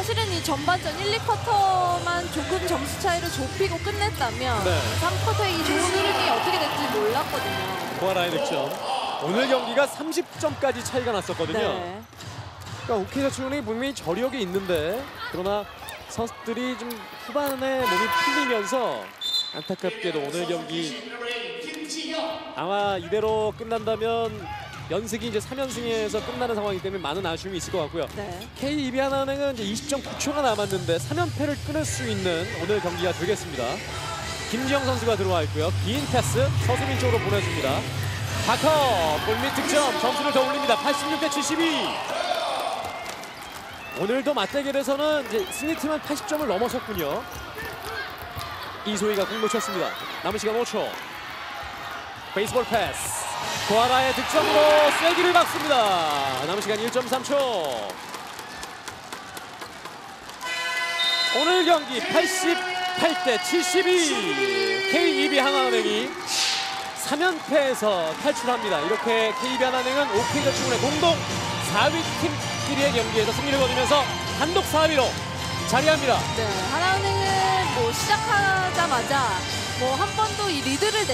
사실은 이 전반전 1, 2쿼터만 조금 점수 차이를 좁히고 끝냈다면 네. 3쿼터의 이 좋은 흐름이 어떻게 될지 몰랐거든요. 고아라의 득점. 오늘 경기가 30점까지 차이가 났었거든요. 네. 그러니까 오케이저축은이 분명히 저력이 있는데 그러나 선수들이 좀 후반에 몸이 풀리면서 안타깝게도 오늘 경기 아마 이대로 끝난다면 연승이 이제 3연승에서 끝나는 상황이기 때문에 많은 아쉬움이 있을 것 같고요. 네. K 이비하나은행은 이제 20.9초가 남았는데 3연패를 끊을 수 있는 오늘 경기가 되겠습니다. 김지영 선수가 들어와 있고요. 긴 패스 서수민 쪽으로 보내줍니다. 바커 골밑 득점 점수를 더 올립니다. 86 대 72. 오늘도 맞대결에서는 이제 승리팀은 80점을 넘어섰군요. 이소희가 공 놓쳤습니다. 남은 시간 5초. 베이스볼 패스. 고아라의 득점으로 쐐기를 박습니다. 남은 시간 1.3초. 오늘 경기 88대 72. KEB 하나은행이 3연패에서 탈출합니다. 이렇게 KB 하나은행은 OK저축은의 공동 4위 팀끼리의 경기에서 승리를 거두면서 단독 4위로 자리합니다. 네. 하나은행은 뭐 시작하자마자 뭐 한 번도 이 리드를 내